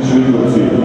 11月